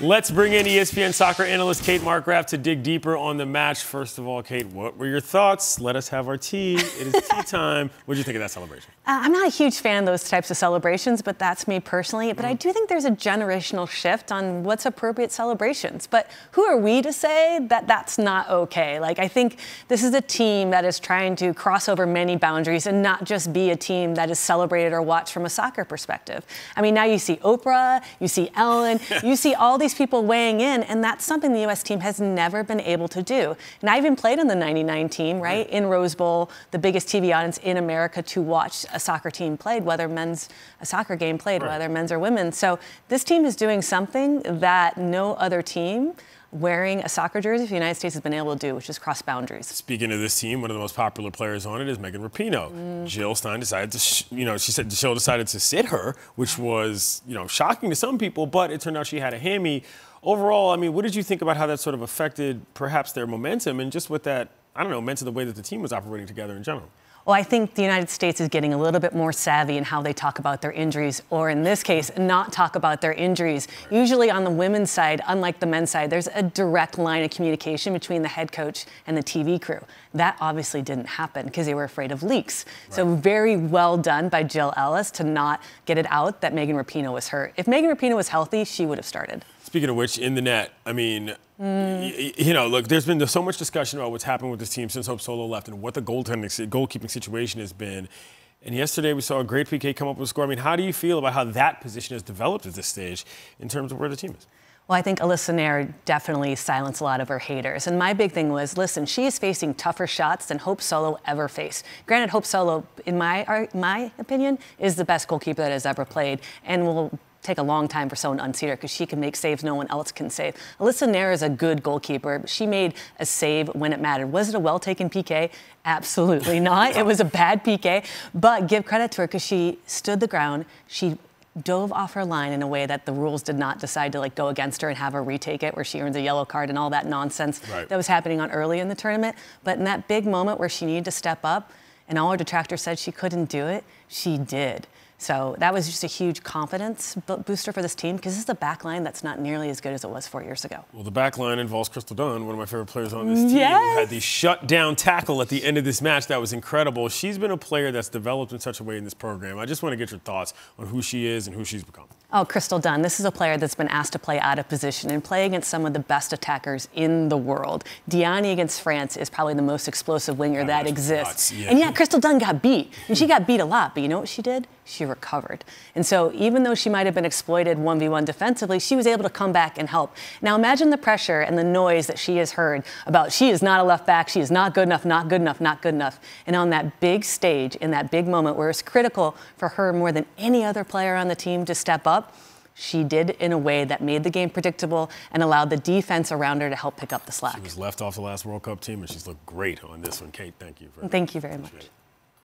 Let's bring in ESPN soccer analyst Kate Markgraf to dig deeper on the match. First of all, Kate, what were your thoughts? Let us have our tea. It is tea time. What did you think of that celebration? Uh, I'm not a huge fan of those types of celebrations, but that's me personally. But I do think there's a generational shift on what's appropriate celebrations. But who are we to say that that's not okay? Like, I think this is a team that is trying to cross over many boundaries and not just be a team that is celebrated or watched from a soccer perspective. I mean, now you see Oprah, you see Ellen, you see all these people weighing in, and that's something the U.S. team has never been able to do. And I even played on the 99 team, mm-hmm. right, in Rose Bowl, the biggest TV audience in America to watch a soccer team played, whether men's a soccer game played, Right. whether men's or women's. So this team is doing something that no other team wearing a soccer jersey the United States has been able to do, which is cross boundaries. Speaking of this team, one of the most popular players on it is Megan Rapinoe. Mm. Jill Stein decided to, sh- you know, she said Jill decided to sit her, which was, you know, shocking to some people, but it turned out she had a hammy. Overall, I mean, what did you think about how that sort of affected perhaps their momentum and just what that, I don't know, meant to the way that the team was operating together in general? Well, I think the United States is getting a little bit more savvy in how they talk about their injuries, or in this case, not talk about their injuries. Usually on the women's side, unlike the men's side, there's a direct line of communication between the head coach and the TV crew. That obviously didn't happen because they were afraid of leaks. So very well done by Jill Ellis to not get it out that Megan Rapinoe was hurt. If Megan Rapinoe was healthy, she would have started. Speaking of which, in the net, I mean, y- you know, look, there's been so much discussion about what's happened with this team since Hope Solo left and what the goaltending, goalkeeping situation has been. And yesterday we saw a great PK come up with a score. I mean, how do you feel about how that position has developed at this stage in terms of where the team is? Well, I think Alyssa Naeher definitely silenced a lot of her haters. And my big thing was, listen, she is facing tougher shots than Hope Solo ever faced. Granted, Hope Solo, in my my opinion, is the best goalkeeper that has ever played, and will take a long time for someone to unseat her because she can make saves no one else can save. Alyssa Naeher is a good goalkeeper. She made a save when it mattered. Was it a well taken PK? Absolutely not. It was a bad PK, but give credit to her because she stood the ground. She dove off her line in a way that the rules did not decide to like go against her and have her retake it where she earns a yellow card and all that nonsense Right. that was happening on early in the tournament but in that big moment where she needed to step up and all her detractors said she couldn't do it she did so that was just a huge confidence booster for this team because this is a back line that's not nearly as good as it was four years ago Well, the back line involves Crystal Dunn, one of my favorite players on this team, who had the shutdown tackle at the end of this match that was incredible. She's been a player that's developed in such a way in this program. I just want to get your thoughts on who she is and who she's become. Oh, Crystal Dunn. This is a player that's been asked to play out of position and play against some of the best attackers in the world. Diani against France is probably the most explosive winger that that's exists. yeah. And yeah, Crystal Dunn got beat. And she got beat a lot, but you know what she did? She recovered. And so even though she might have been exploited 1v1 defensively, she was able to come back and help. Now imagine the pressure and the noise that she has heard about she is not a left back, she is not good enough, not good enough, not good enough. And on that big stage, in that big moment where it's critical for her more than any other player on the team to step up, she did in a way that made the game predictable and allowed the defense around her to help pick up the slack. She was left off the last World Cup team, and she's looked great on this one. Kate, thank you. Very Thank you very much.